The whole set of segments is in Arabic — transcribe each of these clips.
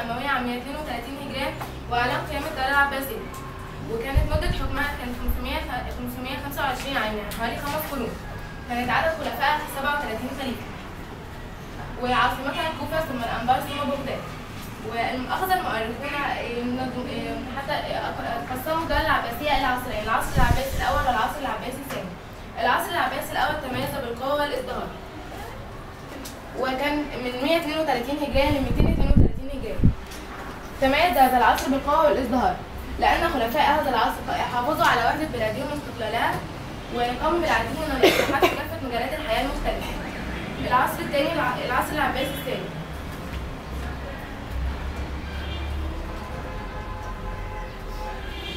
الأموية عام 132 هجرية وأعلن قيام الدولة العباسية وكانت مدة حكمها كانت 500 525 عام يعني حوالي خمس قرون. كانت عدد خلفائها 37 خليفة. وعاصمتها الكوفة ثم الأنبار ثم بغداد. وأخذ المؤرخون حتى قسموا الدولة العباسية إلى عصرين العصر العباسي الأول والعصر العباسي الثاني. العصر العباسي الأول تميز بالقوة والازدهار وكان من 132 هجرية ل 232 هجرية تميز هذا العصر بالقوة والإزدهار لأن خلفاء هذا العصر حافظوا على وحدة بلادهم واستقلالها وقاموا بالعديد من الإصلاحات في كافة مجالات الحياة المختلفة. العصر الثاني الع- العصر العباسي الثاني.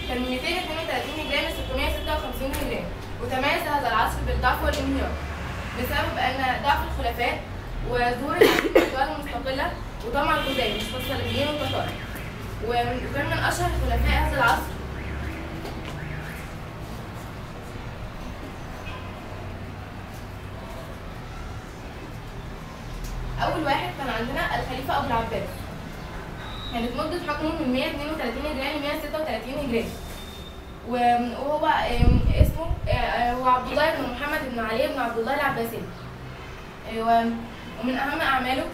كان من 232 هجرية ل 656 هجرية وتميز هذا العصر بالضعف والانهيار بسبب أن ضعف الخلفاء وظهور من الدول المستقلة وطمع الخزاعي والصليبيين والتتار وكان من أشهر خلفاء هذا العصر. أول واحد كان عندنا الخليفة أبو العباس. كانت مدة حكمه من 132 هجرية ل 136 هجرية. وهو اسمه آه، هو عبد الله بن محمد بن علي بن عبد الله العباسي. آه، ومن أهم أعماله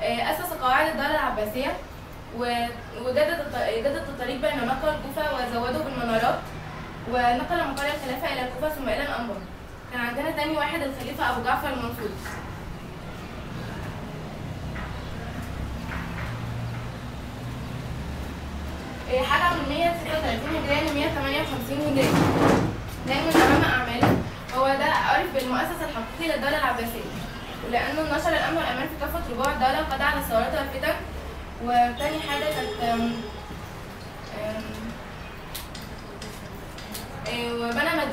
آه، أسس قواعد الدولة العباسية. وجدد جدد الطريق بين مكة والكوفة وزوده بالمنارات ونقل مقر الخلافة إلى الكوفة ثم إلى الأنبار. كان عندنا تاني واحد الخليفة أبو جعفر المنصور. إيه، حاجة من 136 هجرية ل 158 هجرية. كان من أهم أعماله. هو ده عرف بالمؤسس الحقيقي للدولة العباسية. ولأنه نشر الأمن والأمان في كافة ربوع الدولة وقضى على الثورات والفتن. وتاني حاجة كانت إيه، وبنى مد...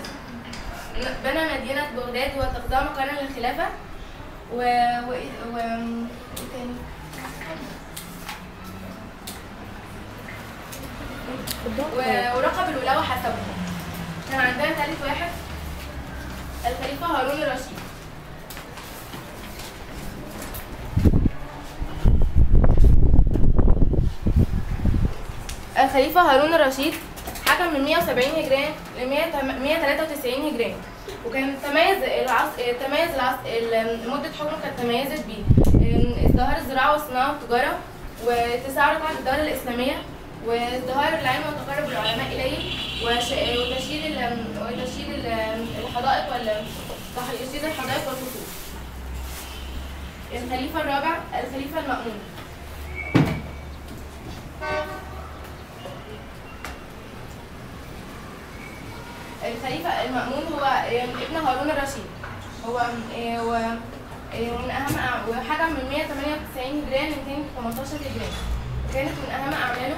بنى مدينة بغداد واتخذها مقرا للخلافة. و... و... إيه تاني؟ و- وراقب الولاة وحسبهم كان عندنا ثالث واحد الخليفة هارون الرشيد. الخليفة هارون الرشيد حكم من 170 هجرية ل 193 هجرية وكان تميز العصر تميز العصر مدة حكمه كانت تميزت ب ازدهار الزراعة والصناعة والتجارة واتساع رقعة الدولة الإسلامية وازدهار العلم وتقرب العلماء إليه وتشييد وتشييد ال- الحدائق وال تشييد الحدائق والقصور. الخليفة الرابع الخليفة المأمون. الخليفة المأمون هو ابن هارون الرشيد. هو هو من أهم وحكم من 198 هجرية ل 218 هجرية. كانت من أهم أعماله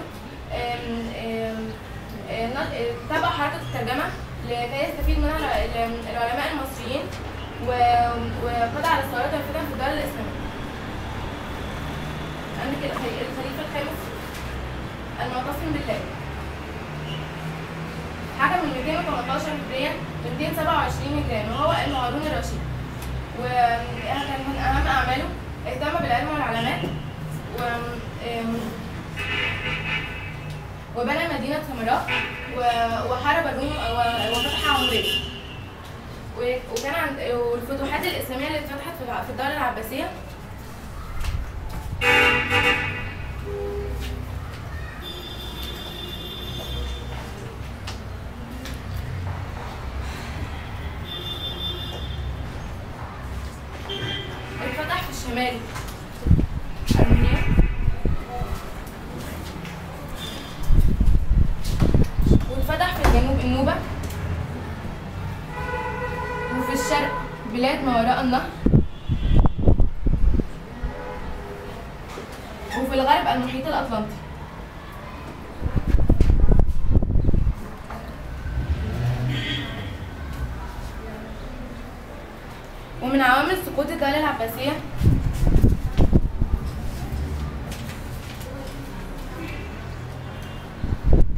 تبع حركة الترجمة لكي يستفيد منها الع- ال- العلماء المصريين وقضى على الثورات والفتن في الدولة الإسلامية. عندك الخ- الخليفة الخامس المعتصم بالله. حكم من 218 هجريا ل 227 هجريا وهو هارون الرشيد. وكان من أهم أعماله اهتم بالعلم والعلماء و وبنى مدينة سمراء وحارب الروم وفتح عمرية وكان عند والفتوحات الإسلامية اللي اتفتحت في الدولة العباسية الشمال أرمينيا واتفتح في الجنوب النوبة. وفي الشرق بلاد ما وراء النهر. وفي الغرب المحيط الأطلنطي. ومن عوامل سقوط الدولة العباسية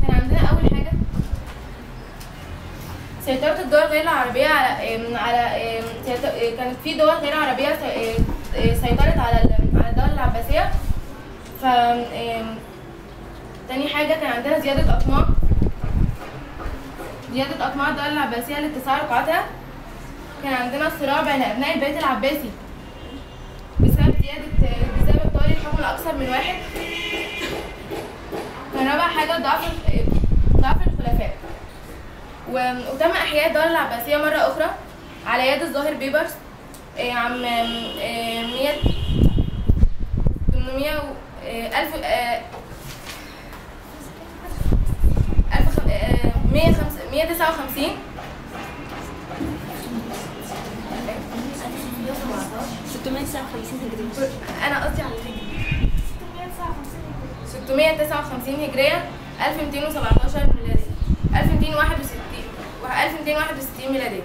كان عندنا أول حاجة سيطرة الدول غير العربية على على سيط- كانت في دول غير عربية سي- آه، سيطرت على على الدولة العباسية. ف تاني حاجة كان عندنا زيادة أطماع. زيادة أطماع الدولة العباسية لاتساع رقعتها. كان عندنا صراع بين أبناء البيت العباسي. بسبب زيادة بسبب طال الحكم لأكثر من واحد. كان رابع حاجة ضعف ضعف الخلفاء. وتم إحياء الدولة العباسية مرة أخرى على يد الظاهر بيبرس عام آه، 100 800 و- آه، ألف آه، ألف خم- آه، 105 159 659 هجري أنا قصدي على الهجري. 659 هجرية 1217 ميلادية 1261 و 1261 ميلادية.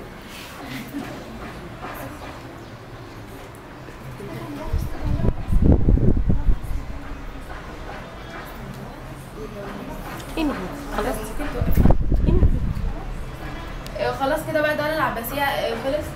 خلاص. انهي آه، خلاص كده بقى الدولة العباسية آه، خلص